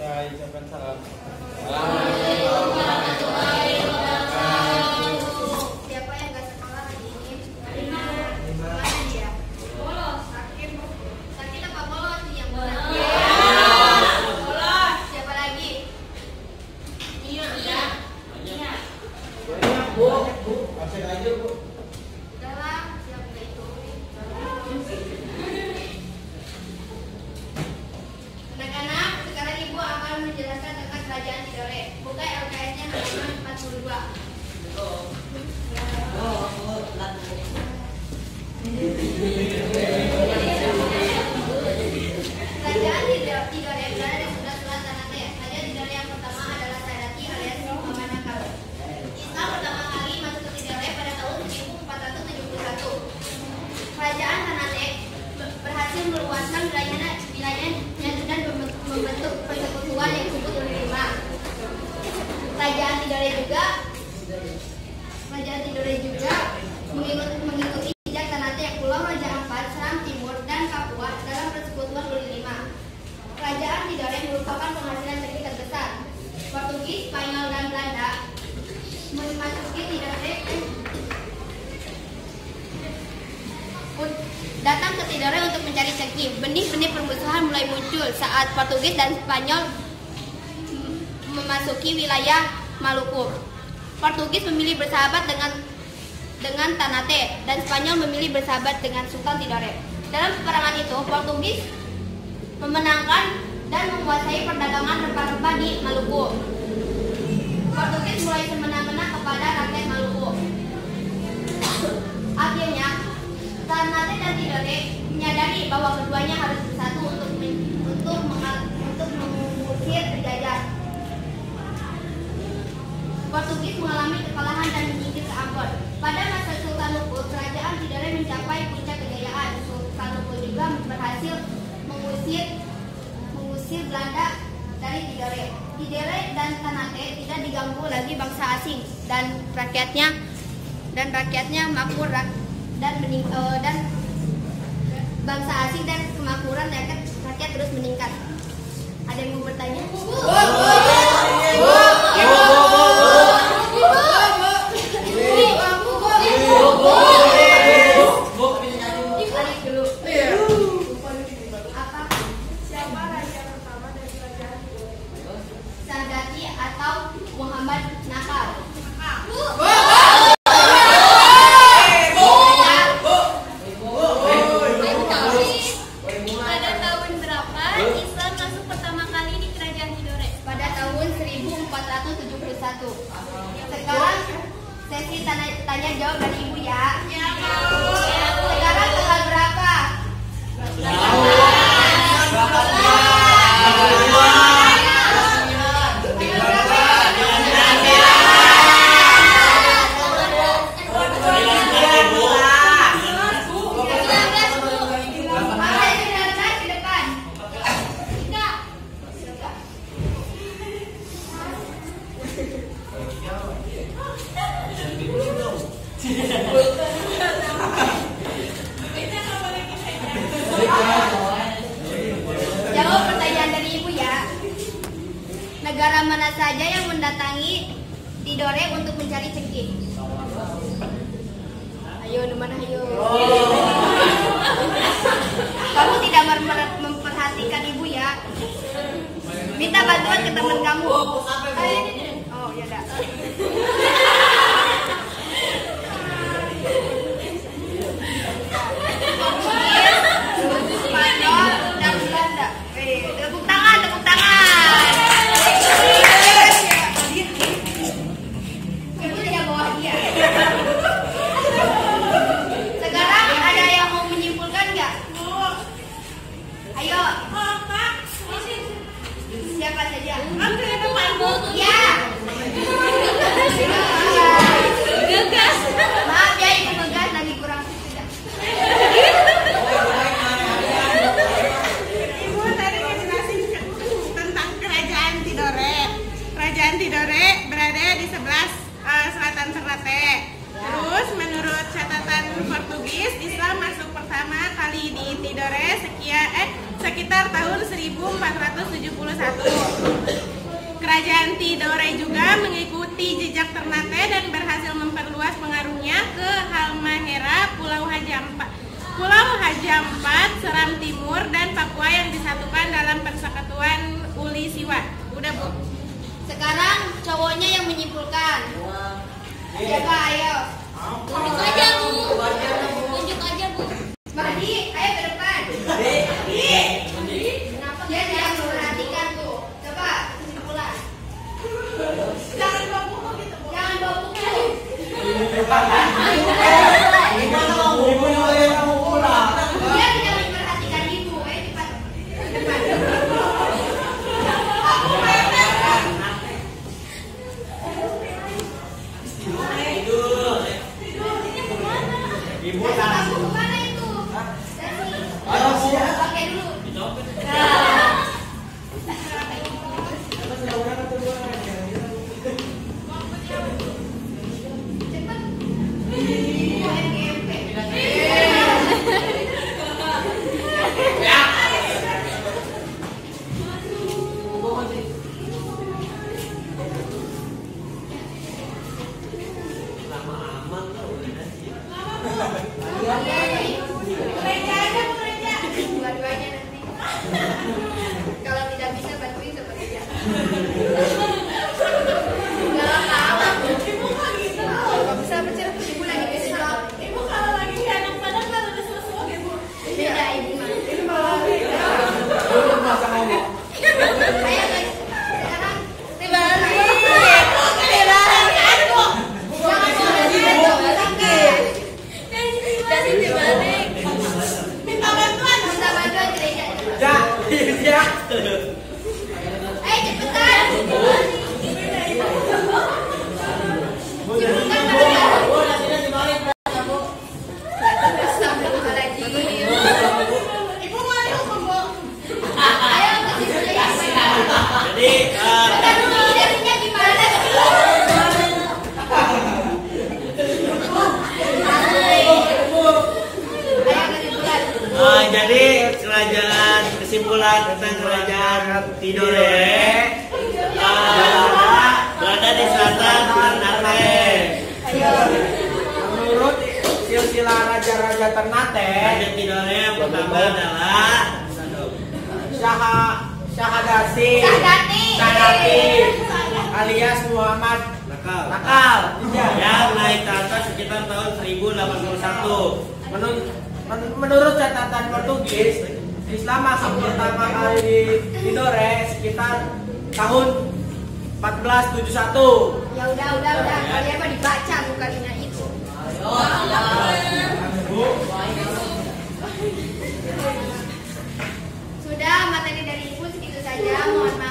Saya ucapkan salam. Siapa yang gak sekolah? Bolos. Sakit. Sakit apa bolos yang bolos? Bolos. Siapa lagi? Iya. Iya. Banyak bu, bu, absen aja bu. Udahlah, siapa itu? Anak-anak, sekarang ibu akan menjelaskan tentang kerajaan Tidore. Buka LKS-nya halaman 42. Kerajaan Tidore Tidore berada di sebelah selatan Aceh. Raja Tidore yang pertama adalah Saidati alias Muhammad Nakal. Islam pertama kali masuk ke Tidore pada tahun 1471. Kerajaan Ternate ber- berhasil meluaskan wilayahnya, wilayahnya dan membe- membentuk persekutuan yang disebut Lima. Tidore juga Kerajaan Tidore juga mengikuti, mengikuti jejak Ternate yang Pulau Raja Ampat, Seram Timur, dan Papua dalam persekutuan Lima. Kerajaan Tidore merupakan penghasilan negeri terbesar. Portugis, Spanyol, dan Belanda memasuki Tidore datang ke Tidore untuk mencari ceki. Benih-benih permusuhan mulai muncul saat Portugis dan Spanyol memasuki wilayah Maluku. Portugis memilih bersahabat dengan dengan Tanate dan Spanyol memilih bersahabat dengan Sultan Tidore. Dalam peperangan itu, Portugis memenangkan dan menguasai perdagangan rempah-rempah di Maluku. Portugis mulai semena-mena kepada rakyat Maluku. Akhirnya, Ternate dan Tidore menyadari bahwa keduanya harus bersatu untuk untuk mengal- mengalami kekalahan dan menyingkir ke Ambon. Pada masa Sultan Lumpur, kerajaan Tidore mencapai puncak kejayaan. Sultan Lumpur juga berhasil mengusir mengusir Belanda dari Tidore. Tidore dan Ternate tidak diganggu lagi bangsa asing dan rakyatnya dan rakyatnya makmur dan mening, eh, dan bangsa asing dan kemakmuran rakyat rakyat terus meningkat. Ada yang mau bertanya? Negara mana saja yang mendatangi Tidore untuk mencari cengkih? Ayo, mana ayo? Kamu tidak memperhatikan ibu ya. Minta bantuan ke teman kamu. Oh, ya dah. Socrates. Terus menurut catatan Portugis, Islam masuk pertama kali di Tidore sekian eh sekitar tahun 1471. Kerajaan Tidore juga mengikuti jejak Ternate dan berhasil memperluas pengaruhnya ke Halmahera, Pulau Hajampa, Pulau Hajampat, Seram Timur dan Papua yang disatukan dalam persekutuan Uli Siwa. Udah, Bu. Sekarang cowoknya yang menyimpulkan. Coba ayo. Tunjuk aja bu. Jadi kerajaan kesimpulan tentang kerajaan Tidore eh, berada di selatan Ternate. menurut silsilah raja-raja Ternate, Raja Tidore yang pertama adalah Syaha Syahadasi. Sahdati alias Muhammad Nakal Nakal. yang naik ke atas sekitar tahun 1081. Menurut, men- menurut catatan Portugis Islam masuk pertama kali di Indore sekitar tahun 1471 ya udah udah udah. Kalian mah dibaca bukannya itu? Sudah materi dari ibu segitu saja. Mohon maaf.